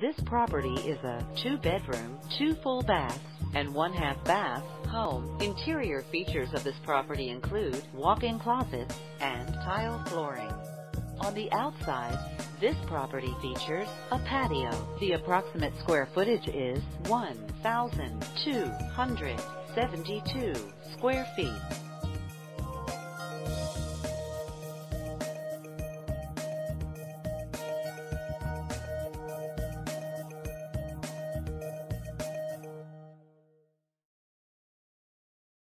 This property is a two-bedroom, two full baths, and one-half bath home. Interior features of this property include walk-in closets and tile flooring. On the outside, this property features a patio. The approximate square footage is 1,272 square feet.